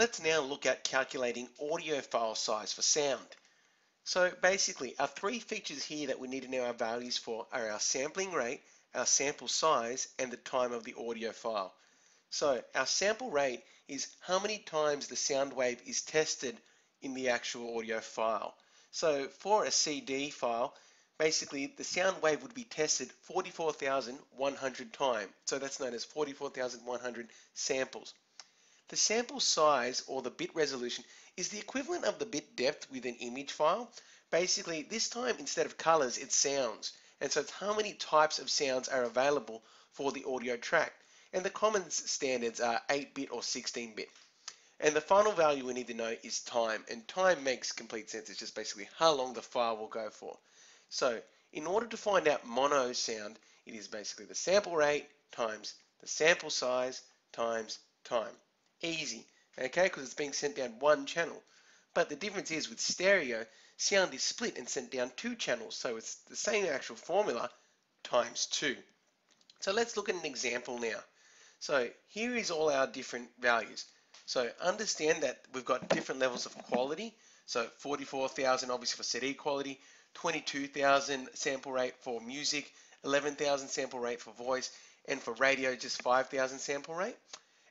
Let's now look at calculating audio file size for sound. So basically, our three features here that we need to know our values for are our sampling rate, our sample size, and the time of the audio file. So our sample rate is how many times the sound wave is tested in the actual audio file. So for a CD file, basically the sound wave would be tested 44,100 times. So that's known as 44,100 samples. The sample size or the bit resolution is the equivalent of the bit depth with an image file. Basically, this time instead of colors, it's sounds. And so it's how many types of sounds are available for the audio track. And the common standards are 8-bit or 16-bit. And the final value we need to know is time. And time makes complete sense. It's just basically how long the file will go for. So in order to find out mono sound, it is basically the sample rate times the sample size times time. Easy, okay, because it's being sent down one channel. But the difference is with stereo, sound is split and sent down two channels, so it's the same actual formula times two. So let's look at an example now. So here is all our different values. So understand that we've got different levels of quality. So 44,000 obviously for CD quality, 22,000 sample rate for music, 11,000 sample rate for voice, and for radio just 5,000 sample rate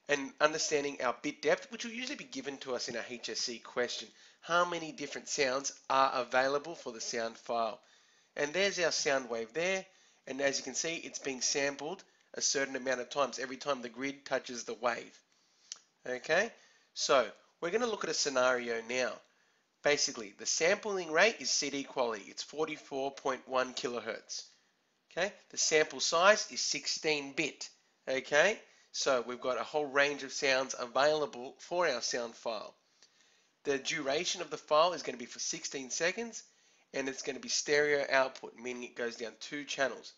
and understanding our bit depth, which will usually be given to us in a HSC question. How many different sounds are available for the sound file? And there's our sound wave there. And as you can see, it's being sampled a certain amount of times every time the grid touches the wave. Okay, so we're going to look at a scenario now. Basically, the sampling rate is CD quality. It's 44.1 kilohertz. Okay, the sample size is 16 bit. Okay, so we've got a whole range of sounds available for our sound file. The duration of the file is going to be for 16 seconds and it's going to be stereo output, meaning it goes down two channels.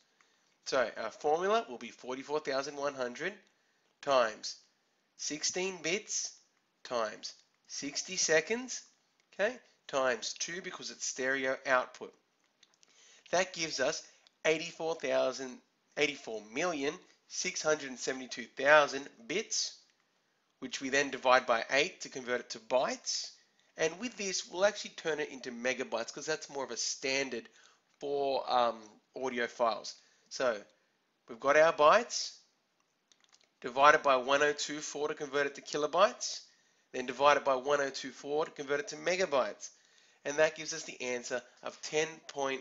So our formula will be 44,100 times 16 bits times 60 seconds, okay, times 2 because it's stereo output. That gives us 84,000, 84 million 672,000 bits, which we then divide by 8 to convert it to bytes. And with this, we'll actually turn it into megabytes because that's more of a standard for um, audio files. So we've got our bytes, divided by 1024 to convert it to kilobytes, then divided by 1024 to convert it to megabytes. And that gives us the answer of 10.9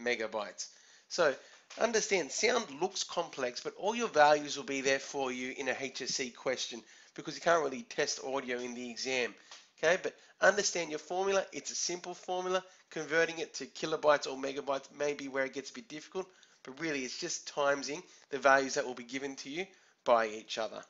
megabytes. So Understand, sound looks complex, but all your values will be there for you in a HSC question because you can't really test audio in the exam. Okay, but understand your formula. It's a simple formula. Converting it to kilobytes or megabytes may be where it gets a bit difficult, but really it's just timesing the values that will be given to you by each other.